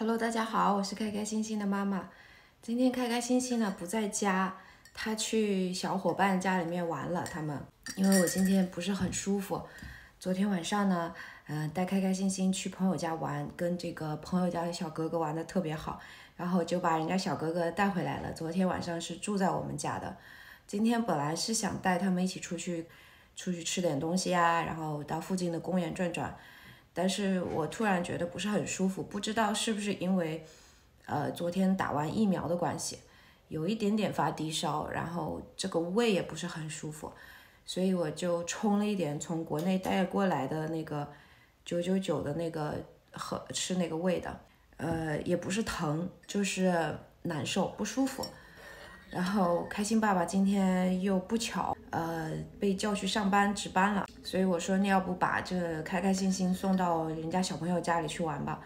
Hello，大家好，我是开开心心的妈妈。今天开开心心呢不在家，他去小伙伴家里面玩了。他们因为我今天不是很舒服，昨天晚上呢，嗯、带开开心心去朋友家玩，跟这个朋友家的小哥哥玩的特别好，然后就把人家小哥哥带回来了。昨天晚上是住在我们家的，今天本来是想带他们一起出去，出去吃点东西啊，然后到附近的公园转转。但是我突然觉得不是很舒服，不知道是不是因为，呃，昨天打完疫苗的关系，有一点点发低烧，然后这个胃也不是很舒服，所以我就冲了一点从国内带过来的那个九九九的那个喝吃那个胃的，呃，也不是疼，就是难受不舒服。然后开心爸爸今天又不巧，呃，被叫去上班值班了，所以我说你要不把这开开心心送到人家小朋友家里去玩吧，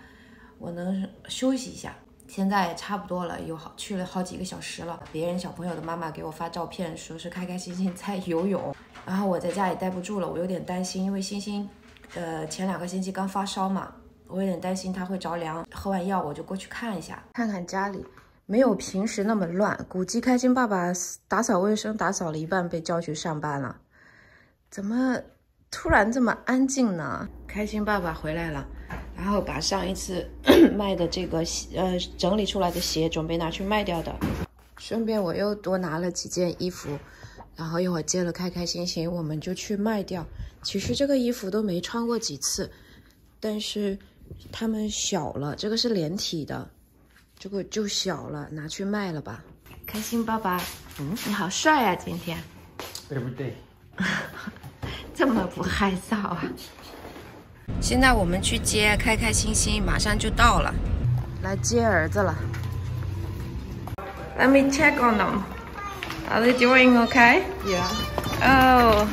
我能休息一下。现在也差不多了，有好去了好几个小时了。别人小朋友的妈妈给我发照片，说是开开心心在游泳，然后我在家里待不住了，我有点担心，因为星星，呃，前两个星期刚发烧嘛，我有点担心他会着凉。喝完药我就过去看一下，看看家里。没有平时那么乱，估计开心爸爸打扫卫生打扫了一半，被叫去上班了。怎么突然这么安静呢？开心爸爸回来了，然后把上一次 卖的这个呃整理出来的鞋准备拿去卖掉的，顺便我又多拿了几件衣服，然后一会儿接了开开心心，我们就去卖掉。其实这个衣服都没穿过几次，但是它们小了，这个是连体的。这个就小了，拿去卖了吧。开心爸爸，嗯，你好帅啊，今天。Every day. 这么不害臊啊！现在我们去接开开心心，马上就到了，来接儿子了。Let me check on them. Are they doing okay? Yeah. Oh.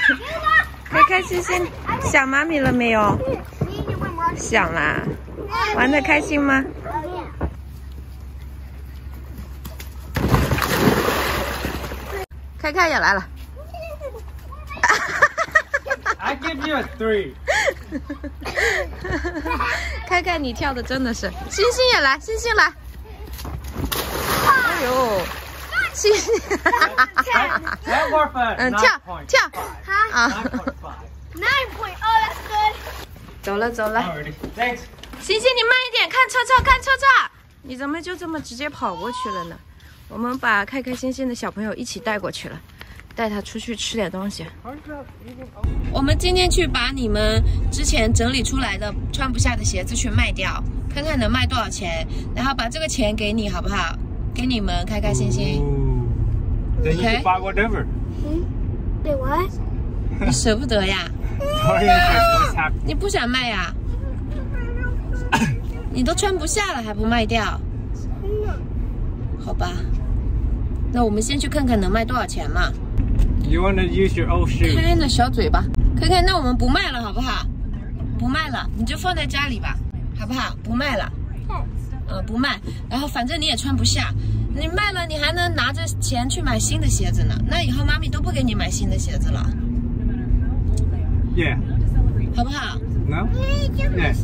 开开心心想妈咪了没有？想啦。玩的开心吗？开开也来了。I give you a three. 开开，你跳的真的是，星星也来，星星来。哎呦，星星 more fun. 嗯，跳跳啊，Nine point five. Nine point. Oh, that's good. 走了走了。Thanks. 星星，你慢一点，看车车，看车车。你怎么就这么直接跑过去了呢？我们把开开心心的小朋友一起带过去了，带他出去吃点东西。我们今天去把你们之前整理出来的穿不下的鞋子去卖掉，看看能卖多少钱，然后把这个钱给你，好不好？给你们开开心心。Then you can buy whatever. Wait, what? 你舍不得呀? 你不想卖呀？你都穿不下了还不卖掉？好吧，那我们先去看看能卖多少钱嘛。You want to use your old shoe? 开那小嘴巴，开开，那我们不卖了好不好？不卖了，你就放在家里吧，好不好？不卖了，呃，不卖。然后反正你也穿不下，你卖了，你还能拿着钱去买新的鞋子呢。那以后妈咪都不给你买新的鞋子了，Yeah. 好不好？No? Yeah.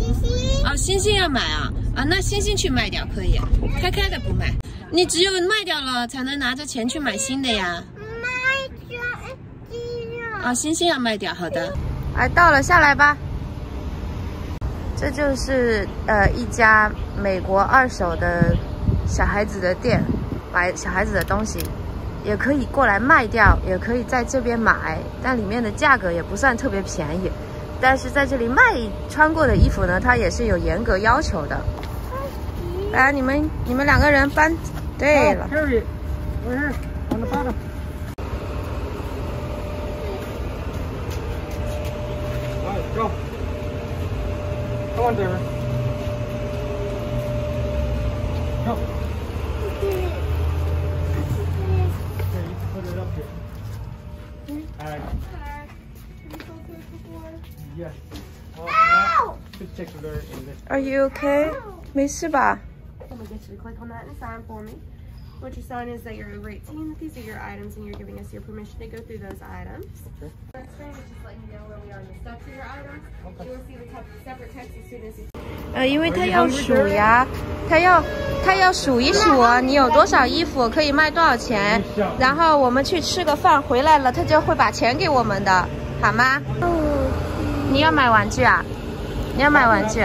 啊，星星要买啊啊，那星星去卖掉可以，开开的不卖。你只有卖掉了，才能拿着钱去买新的呀。卖掉啊，星星要卖掉，好的。哎到了，下来吧。这就是呃一家美国二手的小孩子的店，买小孩子的东西，也可以过来卖掉，也可以在这边买，但里面的价格也不算特别便宜。但是在这里卖穿过的衣服呢，它也是有严格要求的。来，你们你们两个人搬对了 Oh,。Harriet. We're here. On the bottom. Alright, go. Come on, David. Go. Here, you can put it up here. Alright. Yes. Well, now, should take a look in this. Are you okay？没事吧？ Get you to click on that and sign for me. What you're signing is that you're over 18, that these are your items, and you're giving us your permission to go through those items. Okay. First thing is just letting you know where we are in the steps of your items. You will see the te- separate text as soon as you 呃，因为他要数呀，他要他要数一数啊，你有多少衣服可以卖多少钱，然后我们去吃个饭回来了，他就会把钱给我们的，好吗？你要买玩具啊？你要买玩具？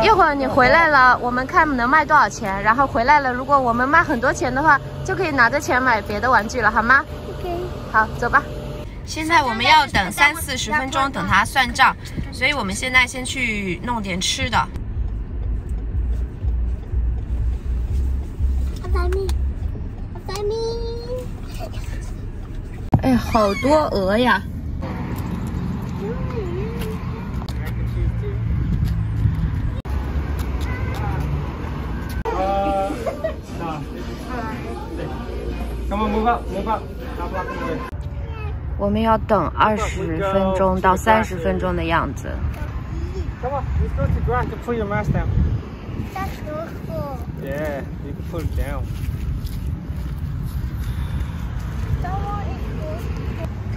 一会儿你回来了，我们看能卖多少钱，然后回来了，如果我们卖很多钱的话，就可以拿着钱买别的玩具了，好吗？OK。好，走吧。现在我们要等三四十分钟，等他算账，所以我们现在先去弄点吃的。Find me. Find me. 哎，好多鹅呀！我们要等二十分钟到三十分钟的样子。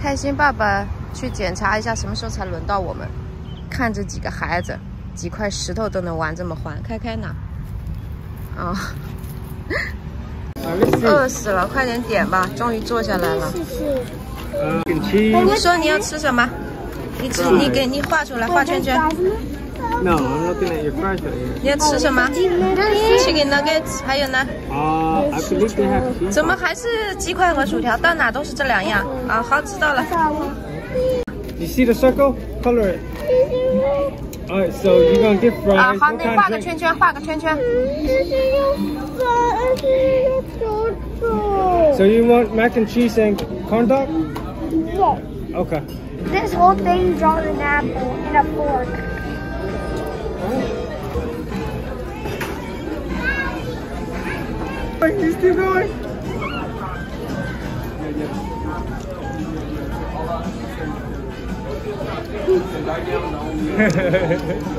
开心爸爸去检查一下什么时候才轮到我们。看着几个孩子，几块石头都能玩这么欢，开开呢？啊、饿死了，快点点吧！终于坐下来了。谢谢你说你要吃什么？你吃，你给你画出来，画圈圈。No, I'm looking at your fries right here. 你要吃什么？Chicken nuggets，还有呢？Uh, I believe they have 怎么还是鸡块和薯条？到哪都是这两样啊！好，知道了。You see the circle? Color it. Alright, so you're gonna get 啊，fries. 好，What 那画个圈圈，画个圈圈。So you want mac and cheese and corn dog? Yeah. Okay. This whole thing drawn an apple and a fork. Wait, you still going?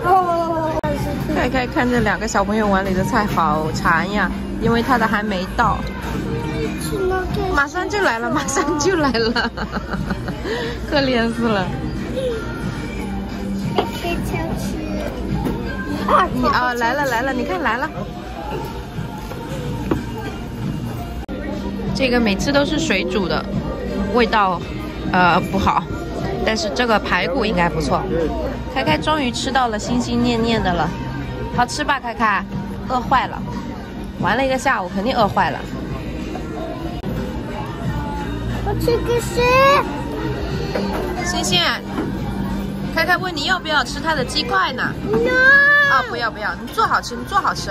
Oh. 开开看这两个小朋友碗里的菜好馋呀，因为他的还没到，马上就来了，马上就来了，可怜死了。你啊，来了来了，你看来了。这个每次都是水煮的，味道呃不好，但是这个排骨应该不错。开开终于吃到了心心念念的了，好吃吧？开开，饿坏了，玩了一个下午，肯定饿坏了。我吃个谁星星，开开问你要不要吃他的鸡块呢？no，啊，不要不要，你做好吃，你做好吃。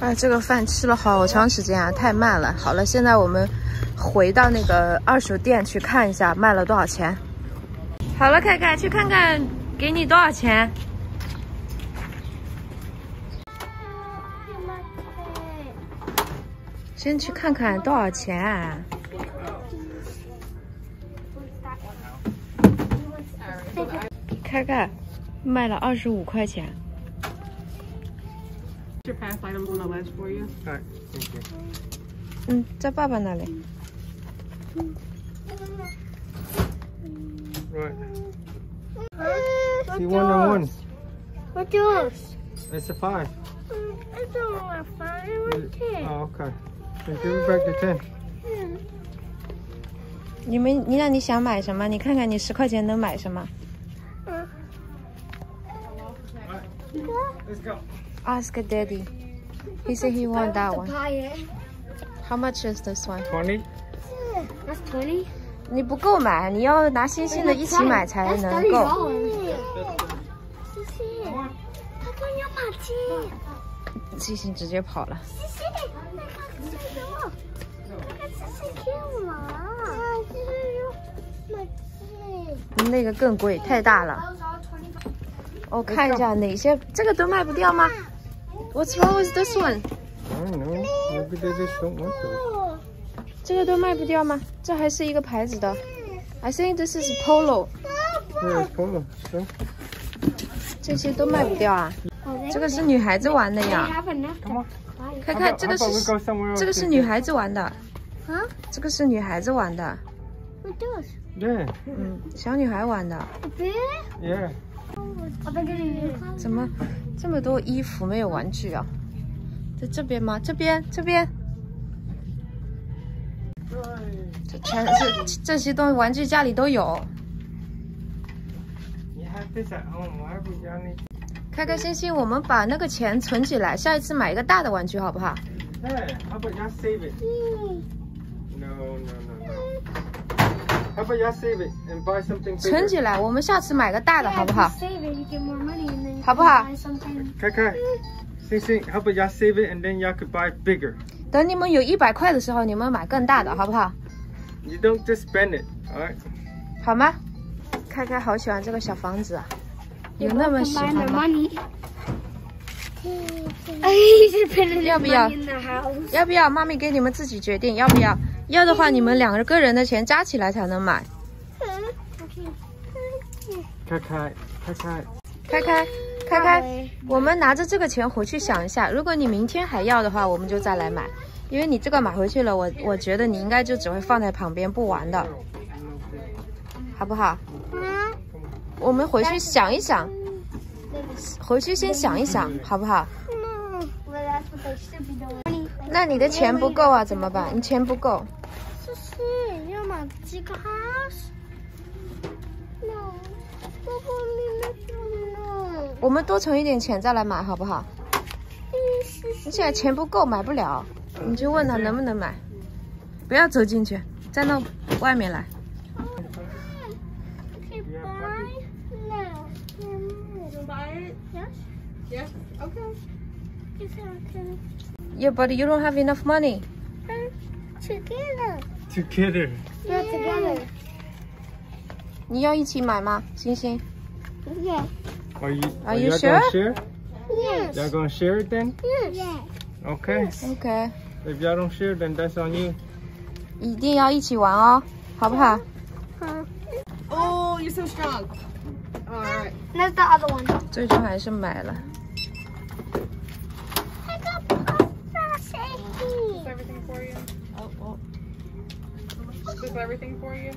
哎，这个饭吃了好长时间啊，太慢了。好了，现在我们回到那个二手店去看一下卖了多少钱。好了，开开去看看，给你多少钱？先去看看多少钱、啊。开开，卖了二十五块钱。You. You. 嗯，在爸爸那里。Right. See one and one. What's yours? It's a five. It's only a five ten. Oh, okay. 你们，你让你想买什么？你看看你十块钱能买什么 Let's go.？Ask Daddy. He said he want that one. How much is this one? Twenty. That's twenty. 你不够买，你要拿星星的一起买才能够。dollars. 他跟要马鸡，星星直接跑了。谢谢，那个是什么？那个是干嘛？这是买鸡。那个更贵，太大了。我看一下哪些，这个都卖不掉吗？What's wrong with this those. 这个都卖不掉吗？这还是一个牌子的。I think this is Polo。It's polo. So, 这些都卖不掉啊。这个是女孩子玩的呀。看看这个是这个是女孩子玩的。啊？这个是女孩子玩的。对。嗯，小女孩玩的。怎么这么多衣服没有玩具啊？在这边吗？这边，这边。这全是这些东西，玩具家里都有。你还在想玩具家里？开开心心，我们把那个钱存起来，下一次买一个大的玩具好不好？Hey, how about y'all save it? No, no, no, no. How about y'all save it and buy something 存?起来，我们下次买个大的好不好？Save it, you get more money, and then you 好不好. Kai Kai, Sing Sing, how about y'all save it and then y'all could buy bigger? 等你们有一百块的时候，你们买更大的好不好？You don't just spend it, alright? 好吗？开开好喜欢这个小房子啊，有那么喜欢 his 要不要.要不要？妈咪给你们自己决定，要不要？要的话，你们两个人的钱加起来才能买。Kai Kai, Kai Kai. 开开，开开，我们拿着这个钱回去想一下，如果你明天还要的话，我们就再来买。因为你这个买回去了，我我觉得你应该就只会放在旁边不玩的，好不好？我们回去想一想，回去先想一想，好不好.那你的钱不够啊，怎么办？你钱不够，就是要买几个 house? 我们多存一点钱再来买，好不好？你现在钱不够，买不了，你就问他能不能买。不要走进去，站到外面来。No. Buy it? Yes? Yeah. Okay. Yes, okay. Yeah, but you don't have enough money. Together. Together. Not together. 你要一起买吗？星星， Yeah. Are you? Are you y'all sure? Gonna share? Yes. Y'all gonna share it then? Yes. Okay. OK， If y'all don't share, then that's on you. 一定要一起玩哦，好不好？ Oh, you're so strong. All right. That's the other one. 最终还是买了。 I got pasta Is shaky. everything for you? Oh, oh. Is everything for you?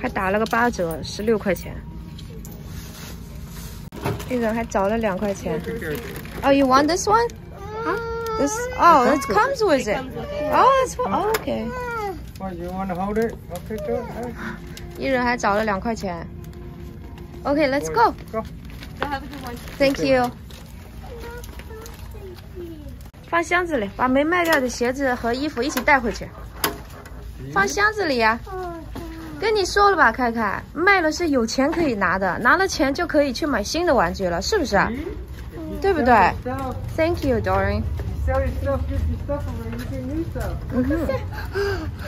还打了个八折，十六块钱。一人还找了两块钱。Oh, you want this one? This? Oh, it comes with it. Oh, that's what. Oh, okay. What, you wanna hold it? Okay, good. 一人还找了两块钱。Okay, let's go. Thank you. 放箱子里，把没卖掉的鞋子和衣服一起带回去。放箱子里呀、跟你说了吧，凯凯，卖了是有钱可以拿的，拿了钱就可以去买新的玩具了，是不是？对不对？Thank you, Dory。Sell yourself, get your stuff away. You get new stuff. 嗯哼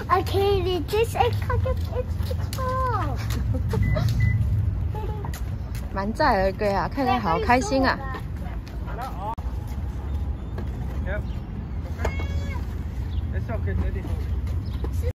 ，Okay, this is it's small. 满载而归啊，看看好开心啊！Yep. Okay. It's okay, Daddy.